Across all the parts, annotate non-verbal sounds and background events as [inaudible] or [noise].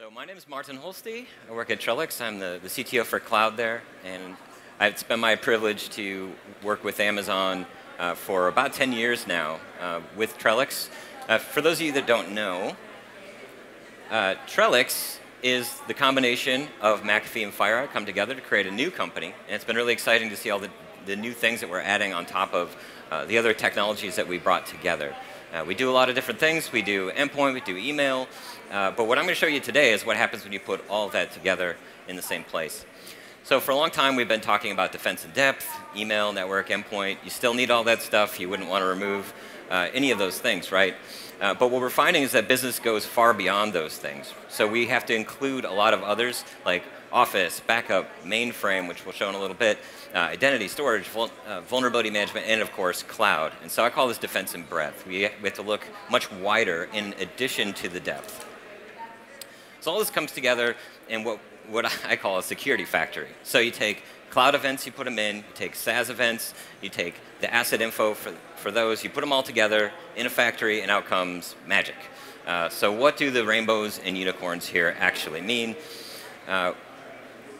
So my name is Martin Holste. I work at Trellix. I'm the, the CTO for cloud there, and it's been my privilege to work with Amazon uh, for about 10 years now uh, with Trellix. Uh, for those of you that don't know, uh, Trellix is the combination of McAfee and FireEye come together to create a new company, and it's been really exciting to see all the, the new things that we're adding on top of uh, the other technologies that we brought together. Uh, we do a lot of different things. We do endpoint, we do email, uh, but what I'm going to show you today is what happens when you put all of that together in the same place. So for a long time, we've been talking about defense in depth, email, network, endpoint. You still need all that stuff. You wouldn't want to remove uh, any of those things, right? Uh, but what we're finding is that business goes far beyond those things. So we have to include a lot of others, like Office, backup, mainframe, which we'll show in a little bit, uh, identity storage, vul uh, vulnerability management, and of course, cloud. And so I call this defense in breadth. We, have to look much wider in addition to the depth. So all this comes together in what, what [laughs] I call a security factory. So you take cloud events, you put them in, you take SaaS events, you take the asset info for, for those, you put them all together in a factory, and out comes magic. Uh, so what do the rainbows and unicorns here actually mean? Uh,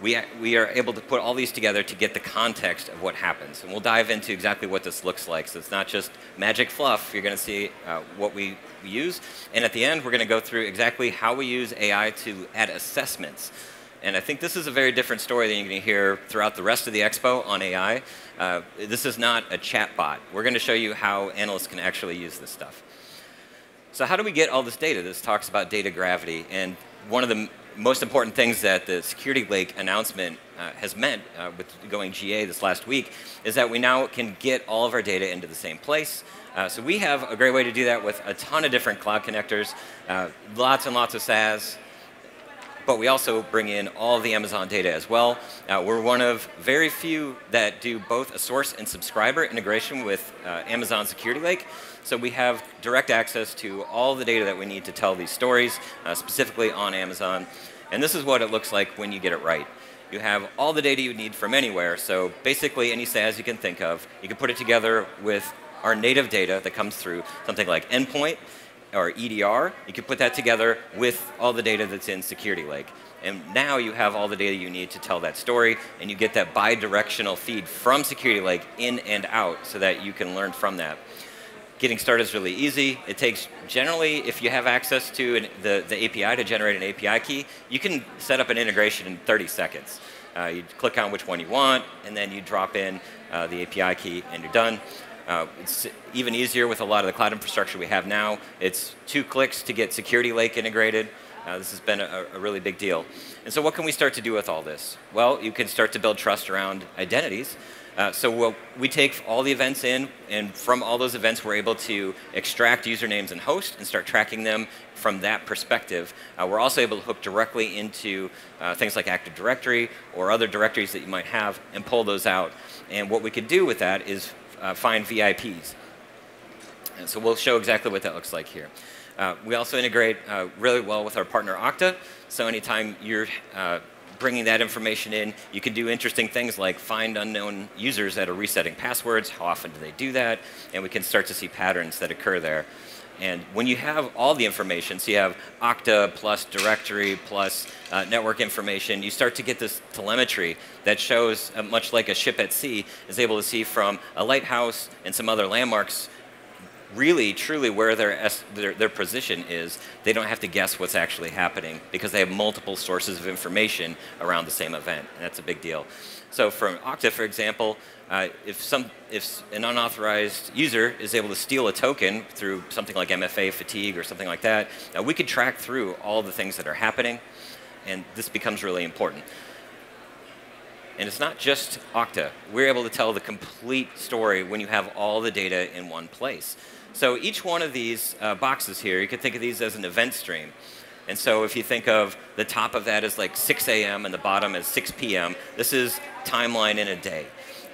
we, we are able to put all these together to get the context of what happens. And we'll dive into exactly what this looks like. So it's not just magic fluff. You're going to see uh, what we, we use. And at the end, we're going to go through exactly how we use AI to add assessments. And I think this is a very different story than you're going to hear throughout the rest of the expo on AI. Uh, this is not a chat bot. We're going to show you how analysts can actually use this stuff. So how do we get all this data? This talks about data gravity. And one of the most important things that the Security Lake announcement uh, has meant uh, with going GA this last week is that we now can get all of our data into the same place. Uh, so we have a great way to do that with a ton of different cloud connectors, uh, lots and lots of SaaS, but we also bring in all the Amazon data as well. Uh, we're one of very few that do both a source and subscriber integration with uh, Amazon Security Lake. So we have direct access to all the data that we need to tell these stories, uh, specifically on Amazon. And this is what it looks like when you get it right. You have all the data you need from anywhere. So basically any SaaS you can think of, you can put it together with our native data that comes through something like endpoint or EDR. You can put that together with all the data that's in Security Lake. And now you have all the data you need to tell that story, and you get that bi-directional feed from Security Lake in and out so that you can learn from that. Getting started is really easy. It takes, generally, if you have access to an, the, the API to generate an API key, you can set up an integration in 30 seconds. Uh, you click on which one you want, and then you drop in uh, the API key, and you're done. Uh, it's even easier with a lot of the cloud infrastructure we have now. It's two clicks to get Security Lake integrated. Uh, this has been a, a, really big deal. And so what can we start to do with all this? Well, you can start to build trust around identities. Uh, so we'll, we take all the events in, and from all those events, we're able to extract usernames and hosts and start tracking them from that perspective. Uh, we're also able to hook directly into uh, things like Active Directory or other directories that you might have and pull those out. And what we could do with that is uh, find VIPs. And so we'll show exactly what that looks like here. Uh, we also integrate uh, really well with our partner Okta. So anytime you're bringing that information in. You can do interesting things like find unknown users that are resetting passwords. How often do they do that? And we can start to see patterns that occur there. And when you have all the information, so you have Okta plus directory plus uh, network information, you start to get this telemetry that shows, uh, much like a ship at sea is able to see from a lighthouse and some other landmarks really, truly where their, their, their, position is, they don't have to guess what's actually happening because they have multiple sources of information around the same event. And that's a big deal. So from Okta, for example, uh, if, some, if an unauthorized user is able to steal a token through something like MFA fatigue or something like that, uh, we could track through all the things that are happening, and this becomes really important. And it's not just Okta. We're able to tell the complete story when you have all the data in one place. So each one of these uh, boxes here, you could think of these as an event stream. And so if you think of the top of that as like 6 a.m. and the bottom is 6 p.m., this is timeline in a day.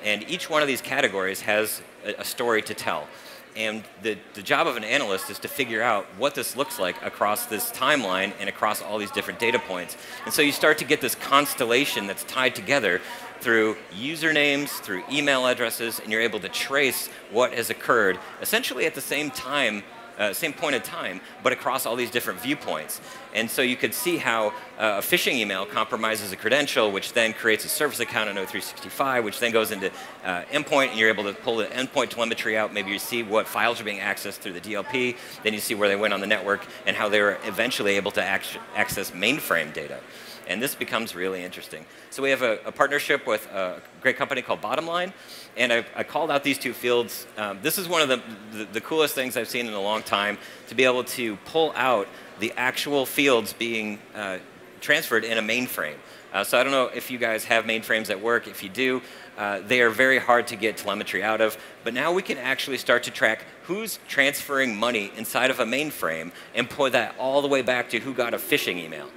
And each one of these categories has a, a story to tell. And the, the job of an analyst is to figure out what this looks like across this timeline and across all these different data points. And so you start to get this constellation that's tied together through usernames, through email addresses, and you're able to trace what has occurred essentially at the same time uh, same point in time, but across all these different viewpoints. And so you could see how uh, a phishing email compromises a credential, which then creates a service account on O365, which then goes into uh, endpoint, and you're able to pull the endpoint telemetry out. Maybe you see what files are being accessed through the DLP, then you see where they went on the network, and how they were eventually able to access mainframe data and this becomes really interesting. So we have a, a partnership with a great company called Bottomline, and I, I called out these two fields. Um, this is one of the, the, the, coolest things I've seen in a long time, to be able to pull out the actual fields being uh, transferred in a mainframe. Uh, so I don't know if you guys have mainframes at work. If you do, uh, they are very hard to get telemetry out of. But now we can actually start to track who's transferring money inside of a mainframe and put that all the way back to who got a phishing email.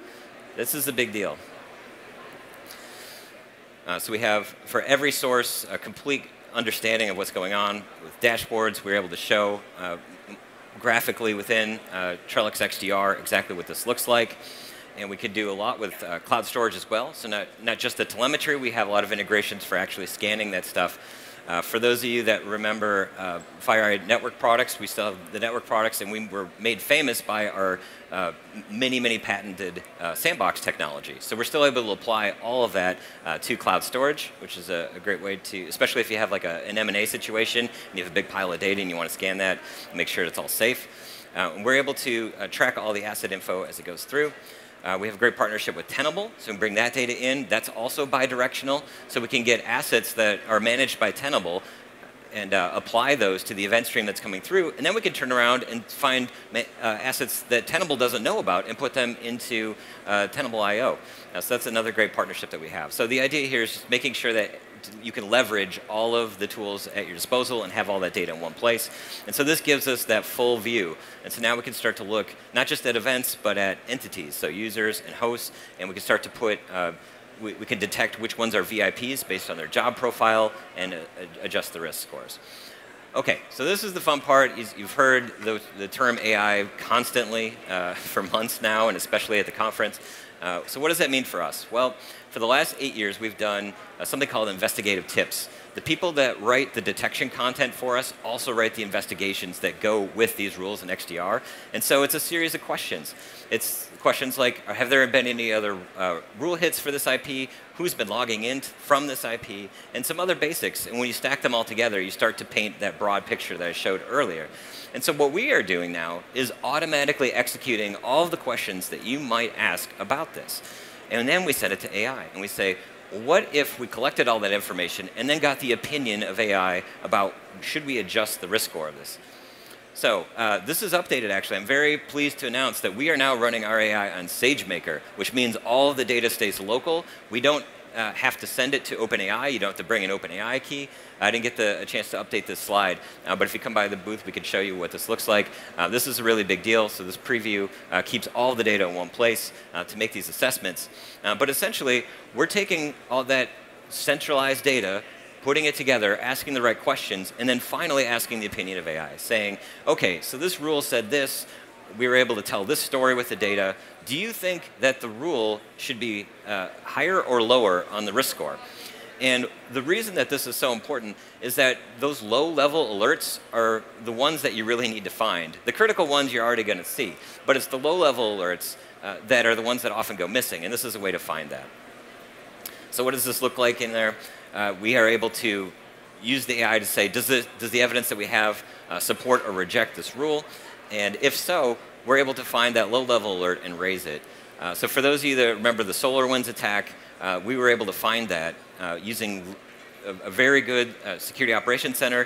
This is a big deal. Uh, so we have, for every source, a complete understanding of what's going on. With dashboards, we're able to show uh, graphically within uh, Trellix XDR exactly what this looks like. And we could do a lot with uh, cloud storage as well. So not, not just the telemetry, we have a lot of integrations for actually scanning that stuff uh, for those of you that remember uh, FireEye network products, we still have the network products, and we were made famous by our uh, many, many patented uh, sandbox technology. So we're still able to apply all of that uh, to cloud storage, which is a, a, great way to, especially if you have like a, an M&A situation and you have a big pile of data and you want to scan that, make sure it's all safe. Uh, we're able to track all the asset info as it goes through. Uh, we have a great partnership with Tenable, so we bring that data in. That's also bidirectional, so we can get assets that are managed by Tenable and uh, apply those to the event stream that's coming through. And then we can turn around and find uh, assets that Tenable doesn't know about and put them into uh, Tenable IO. so that's another great partnership that we have. So the idea here is making sure that you can leverage all of the tools at your disposal and have all that data in one place. And so this gives us that full view. And so now we can start to look not just at events, but at entities, so users and hosts, and we can start to put uh, we, we, can detect which ones are VIPs based on their job profile and uh, adjust the risk scores. Okay, so this is the fun part. You've heard the, the term AI constantly uh, [laughs] for months now, and especially at the conference. Uh, so what does that mean for us? Well, for the last eight years, we've done uh, something called investigative tips. The people that write the detection content for us also write the investigations that go with these rules in XDR. And so it's a series of questions. It's questions like, have there been any other uh, rule hits for this IP? Who's been logging in from this IP? And some other basics. And when you stack them all together, you start to paint that broad picture that I showed earlier. And so what we are doing now is automatically executing all of the questions that you might ask about this. And then we send it to AI and we say, what if we collected all that information and then got the opinion of AI about should we adjust the risk score of this? So uh, this is updated actually. I'm very pleased to announce that we are now running our AI on SageMaker, which means all of the data stays local. We don't uh, have to send it to OpenAI. You don't have to bring an OpenAI key. I didn't get the, a chance to update this slide, uh, but if you come by the booth, we can show you what this looks like. Uh, this is a really big deal, so this preview uh, keeps all the data in one place uh, to make these assessments. Uh, but essentially, we're taking all that centralized data, putting it together, asking the right questions, and then finally asking the opinion of AI, saying, okay, so this rule said this, we were able to tell this story with the data. Do you think that the rule should be uh, higher or lower on the risk score? And the reason that this is so important is that those low-level alerts are the ones that you really need to find. The critical ones you're already going to see, but it's the low-level alerts uh, that are the ones that often go missing, and this is a way to find that. So what does this look like in there? Uh, we are able to use the AI to say, does, the does the evidence that we have uh, support or reject this rule? And if so, we're able to find that low-level alert and raise it. Uh, so for those of you that remember the SolarWinds attack, uh, we were able to find that uh, using a, a, very good uh, security operations center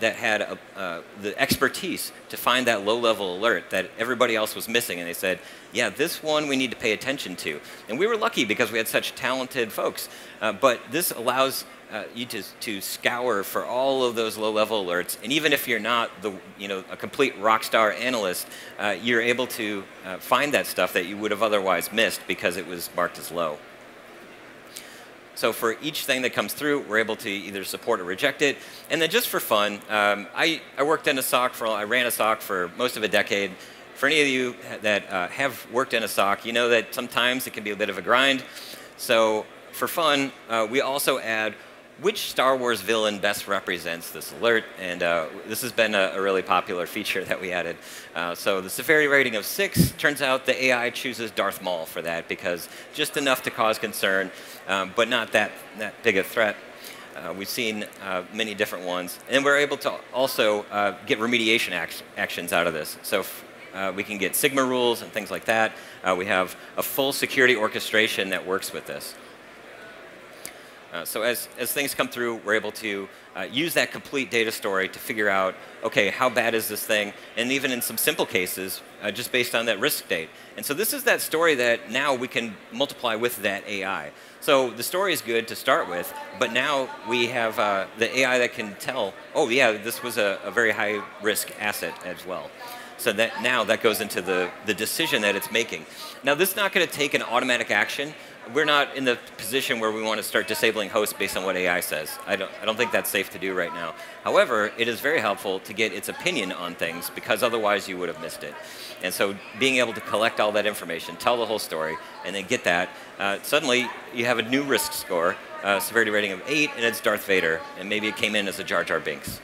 that had a, uh, the expertise to find that low-level alert that everybody else was missing. And they said, yeah, this one we need to pay attention to. And we were lucky because we had such talented folks. But this allows uh, you to, to scour for all of those low-level alerts. And even if you're not the, you know, a complete rock star analyst, uh, you're able to uh, find that stuff that you would have otherwise missed because it was marked as low. So for each thing that comes through, we're able to either support or reject it. And then just for fun, um, I, I worked in a SOC for, I ran a SOC for most of a decade. For any of you that uh, have worked in a SOC, you know that sometimes it can be a bit of a grind. So for fun, uh, we also add which Star Wars villain best represents this alert? And uh, this has been a, a, really popular feature that we added. Uh, so the severity rating of six, turns out the AI chooses Darth Maul for that because just enough to cause concern, um, but not that, that big a threat. Uh, we've seen uh, many different ones. And we're able to also uh, get remediation act actions out of this. So uh, we can get Sigma rules and things like that. we have a full security orchestration that works with this. Uh, so as, as things come through, we're able to uh, use that complete data story to figure out, okay, how bad is this thing? And even in some simple cases, uh, just based on that risk date. And so this is that story that now we can multiply with that AI. So the story is good to start with, but now we have uh, the AI that can tell, oh yeah, this was a, a very high risk asset as well. So that now that goes into the, the decision that it's making. Now this is not going to take an automatic action, we're not in the position where we want to start disabling hosts based on what AI says. I don't, I don't think that's safe to do right now. However, it is very helpful to get its opinion on things because otherwise you would have missed it. And so being able to collect all that information, tell the whole story, and then get that, uh, suddenly you have a new risk score, uh, severity rating of 8, and it's Darth Vader, and maybe it came in as a Jar Jar Binks.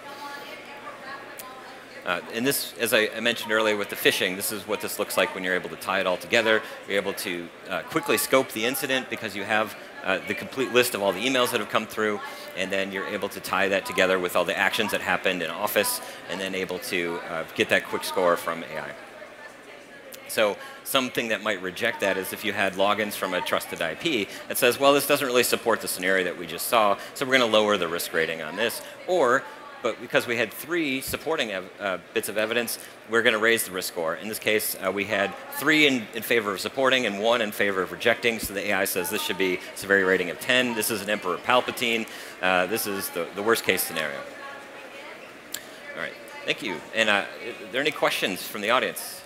Uh, and this, as I, mentioned earlier with the phishing, this is what this looks like when you're able to tie it all together. You're able to uh, quickly scope the incident because you have uh, the complete list of all the emails that have come through, and then you're able to tie that together with all the actions that happened in Office, and then able to uh, get that quick score from AI. So something that might reject that is if you had logins from a trusted IP that says, well, this doesn't really support the scenario that we just saw, so we're going to lower the risk rating on this. Or but because we had three supporting uh, bits of evidence, we're going to raise the risk score. In this case, uh, we had three in, in, favor of supporting and one in favor of rejecting, so the AI says this should be severity rating of 10. This is an Emperor Palpatine. Uh, this is the, the worst case scenario. All right, thank you. And uh, are there any questions from the audience?